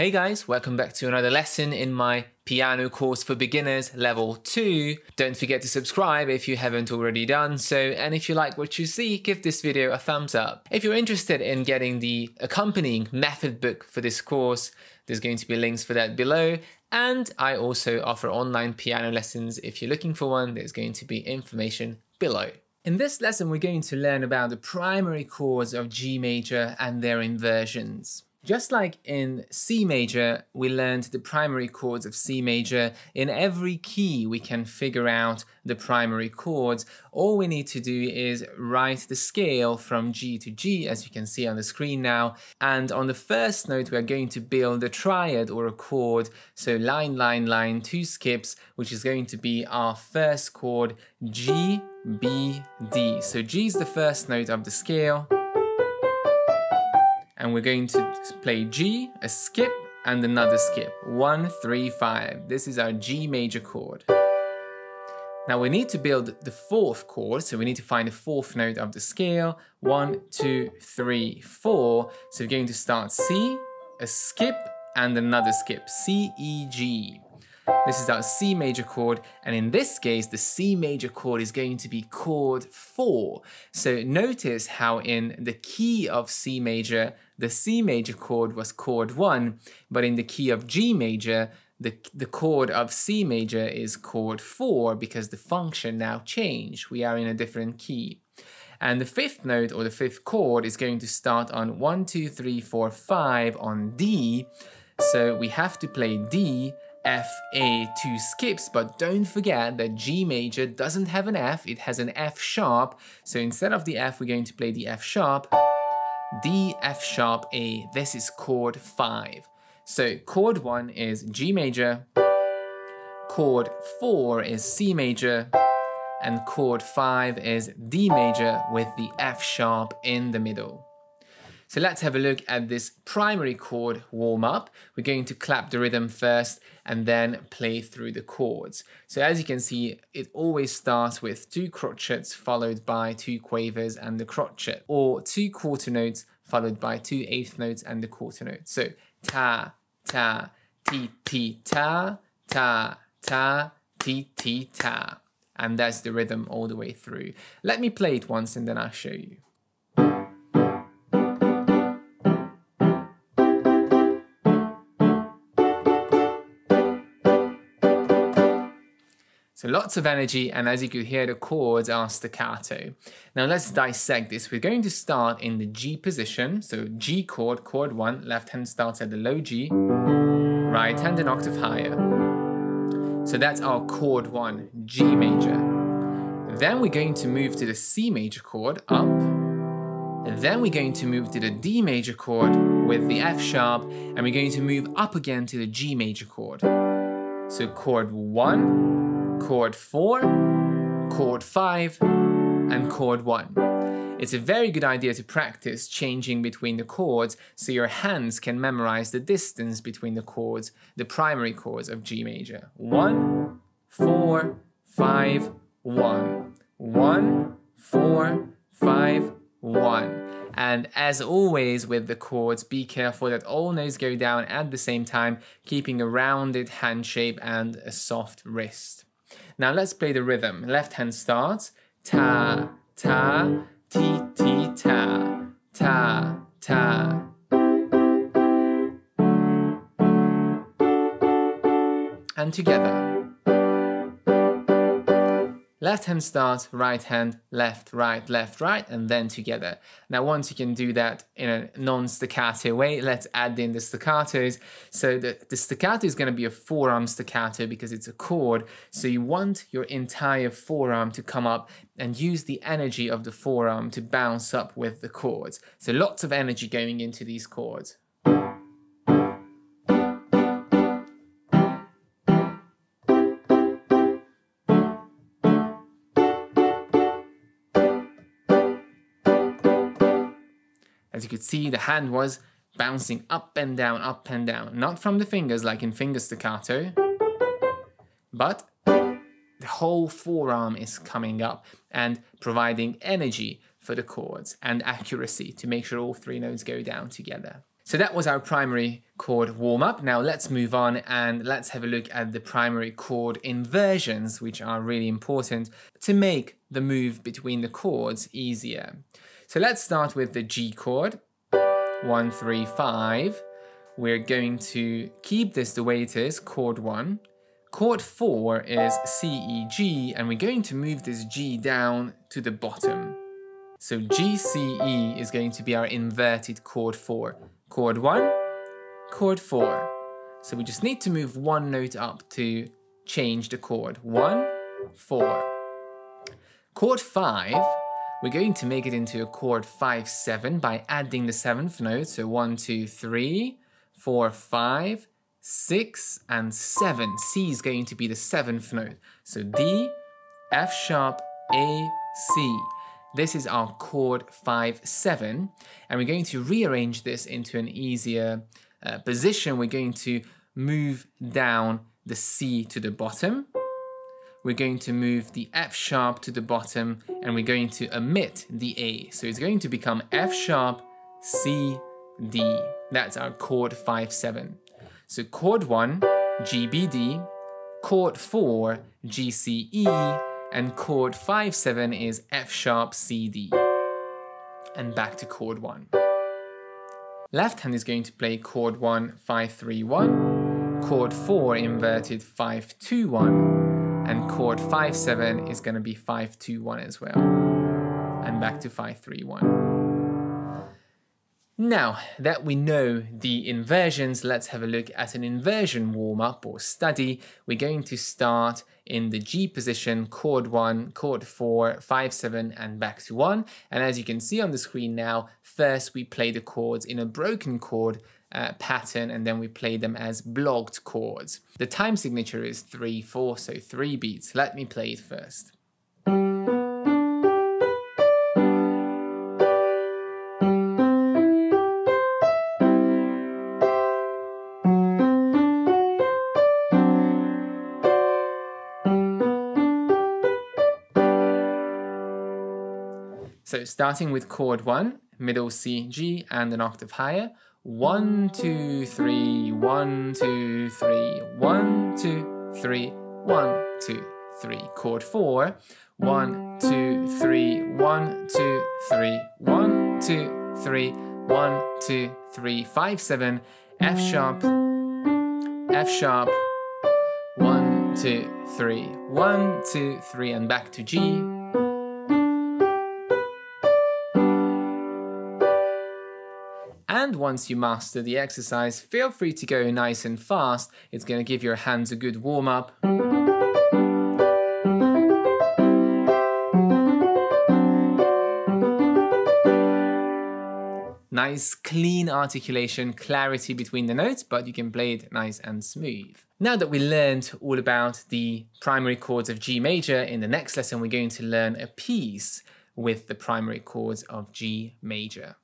Hey guys, welcome back to another lesson in my piano course for beginners level 2. Don't forget to subscribe if you haven't already done so and if you like what you see, give this video a thumbs up. If you're interested in getting the accompanying method book for this course, there's going to be links for that below and I also offer online piano lessons. If you're looking for one, there's going to be information below. In this lesson, we're going to learn about the primary chords of G major and their inversions. Just like in C major, we learned the primary chords of C major. In every key, we can figure out the primary chords. All we need to do is write the scale from G to G, as you can see on the screen now. And on the first note, we're going to build a triad or a chord. So line, line, line, two skips, which is going to be our first chord, G, B, D. So G is the first note of the scale and we're going to play G, a skip, and another skip. One, three, five. This is our G major chord. Now we need to build the fourth chord, so we need to find the fourth note of the scale. One, two, three, four. So we're going to start C, a skip, and another skip. C, E, G. This is our C major chord, and in this case, the C major chord is going to be chord 4. So notice how in the key of C major, the C major chord was chord 1, but in the key of G major, the, the chord of C major is chord 4 because the function now changed. We are in a different key. And the fifth note or the fifth chord is going to start on 1, 2, 3, 4, 5 on D. So we have to play D F, A, two skips, but don't forget that G major doesn't have an F, it has an F sharp. So instead of the F, we're going to play the F sharp, D, F sharp, A. This is chord five. So chord one is G major, chord four is C major, and chord five is D major with the F sharp in the middle. So let's have a look at this primary chord warm up. We're going to clap the rhythm first and then play through the chords. So as you can see, it always starts with two crotchets followed by two quavers and the crotchet, or two quarter notes followed by two eighth notes and the quarter note. So ta, ta, ti, ti, ta, ta, ta, ti, ti, ta. And that's the rhythm all the way through. Let me play it once and then I'll show you. So lots of energy, and as you could hear, the chords are staccato. Now let's dissect this. We're going to start in the G position. So G chord, chord one, left hand starts at the low G, right hand an octave higher. So that's our chord one, G major. Then we're going to move to the C major chord, up. And Then we're going to move to the D major chord with the F sharp, and we're going to move up again to the G major chord. So chord one, chord 4, chord 5, and chord 1. It's a very good idea to practice changing between the chords so your hands can memorize the distance between the chords, the primary chords of G major. 1, 4, 5, 1. 1, 4, 5, 1. And as always with the chords, be careful that all notes go down at the same time, keeping a rounded hand shape and a soft wrist. Now let's play the rhythm. Left hand starts ta, ta, ti, ti, ta, ta, ta. And together. Left hand starts, right hand, left, right, left, right, and then together. Now, once you can do that in a non-staccato way, let's add in the staccatos. So the, the staccato is gonna be a forearm staccato because it's a chord. So you want your entire forearm to come up and use the energy of the forearm to bounce up with the chords. So lots of energy going into these chords. As you could see, the hand was bouncing up and down, up and down, not from the fingers like in finger staccato, but the whole forearm is coming up and providing energy for the chords and accuracy to make sure all three notes go down together. So that was our primary chord warm up. Now let's move on and let's have a look at the primary chord inversions, which are really important to make the move between the chords easier. So let's start with the G chord, one, three, five. We're going to keep this the way it is, chord one. Chord four is C, E, G, and we're going to move this G down to the bottom. So G, C, E is going to be our inverted chord four chord 1, chord 4. So we just need to move one note up to change the chord. 1, 4. Chord 5, we're going to make it into a chord 5, 7 by adding the 7th note. So 1, 2, 3, 4, 5, 6, and 7. C is going to be the 7th note. So D, F sharp, A, C. This is our chord 5-7, and we're going to rearrange this into an easier uh, position. We're going to move down the C to the bottom. We're going to move the F sharp to the bottom, and we're going to omit the A. So it's going to become F sharp, C, D. That's our chord 5-7. So chord 1, G, B, D, chord 4, G, C, E, and chord 5-7 is F sharp C D. And back to chord 1. Left hand is going to play chord 1 5-3-1, chord 4 inverted 5-2-1, and chord 5-7 is going to be 5-2-1 as well. And back to 5-3-1. Now that we know the inversions, let's have a look at an inversion warm-up or study. We're going to start in the G position, chord 1, chord 4, 5, 7, and back to 1. And as you can see on the screen now, first we play the chords in a broken chord uh, pattern and then we play them as blocked chords. The time signature is 3-4, so 3 beats. Let me play it first. So starting with chord one, middle C, G, and an octave higher. One, two, three, one, two, three, one, two, three, one, two, three. Chord four, one, two, three, one, two, three, one, two, three, one, two, three, five, seven, F sharp, F sharp, one, two, three, one, two, three, and back to G. And once you master the exercise, feel free to go nice and fast. It's going to give your hands a good warm up. Nice clean articulation, clarity between the notes, but you can play it nice and smooth. Now that we learned all about the primary chords of G major, in the next lesson we're going to learn a piece with the primary chords of G major.